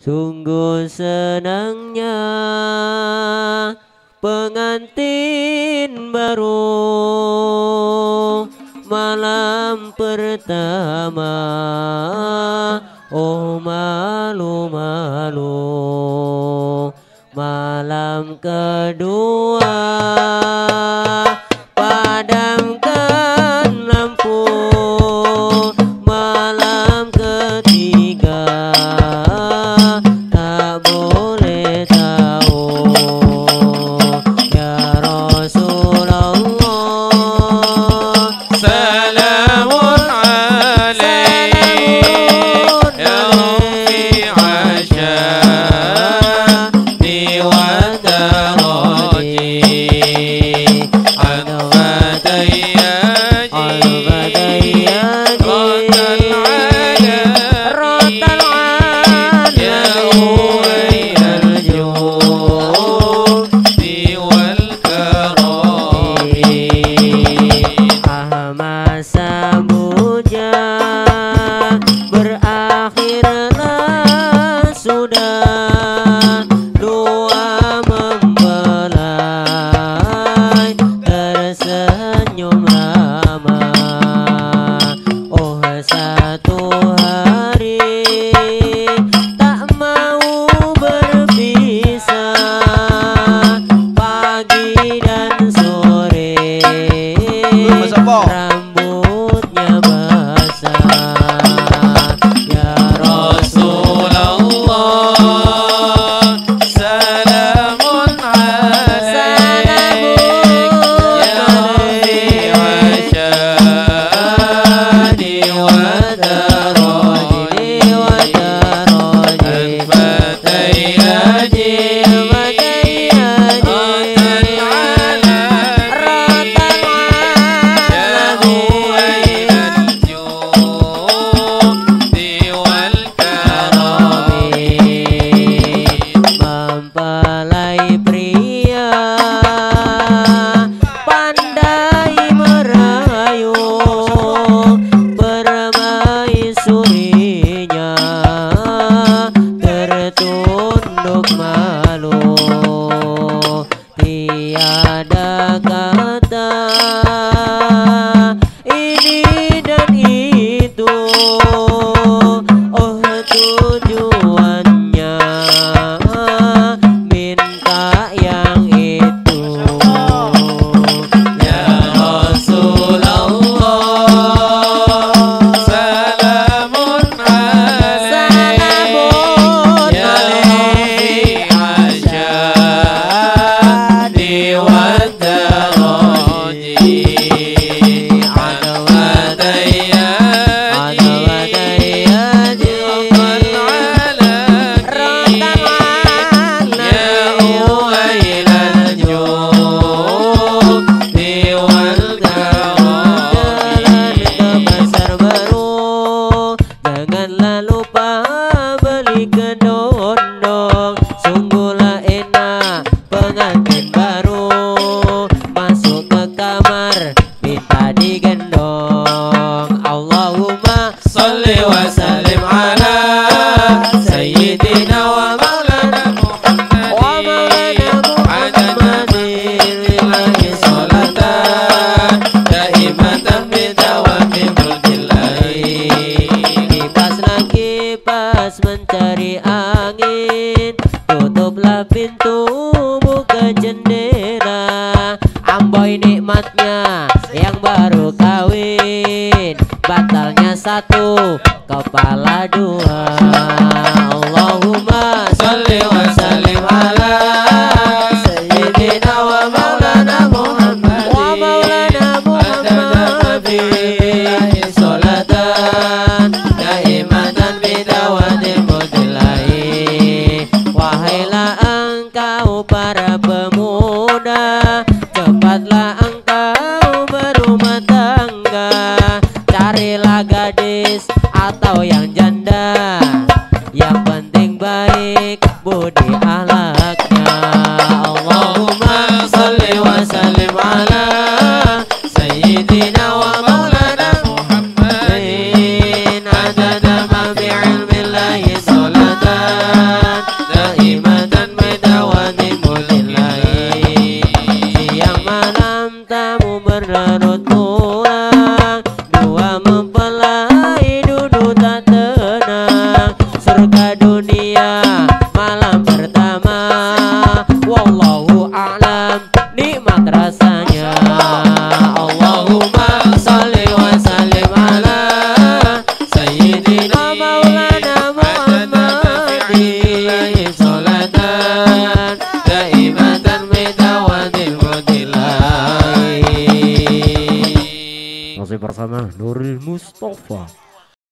Sungguh senangnya pengantin baru malam pertama. Oh malu malu malam kedua pengantin baru. Masuk ke kamar minta digendong. Allahumma salli wa sallim ala Sayyidina satu kepala dua gadis atau yang janda. Yang penting baik budi ahlaknya. Allahumma salli wa sallim ala Sayyidina wa maulana Muhammadin. Adada ma bi'ilmillahi salatan Ωραμα, νορλ.